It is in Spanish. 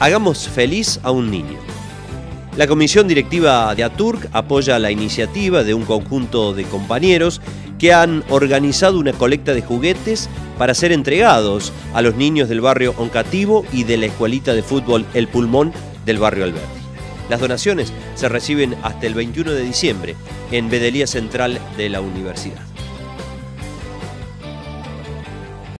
Hagamos feliz a un niño. La comisión directiva de ATURC apoya la iniciativa de un conjunto de compañeros que han organizado una colecta de juguetes para ser entregados a los niños del barrio Oncativo y de la escuelita de fútbol El Pulmón del barrio Alberti. Las donaciones se reciben hasta el 21 de diciembre en Bedelía Central de la Universidad.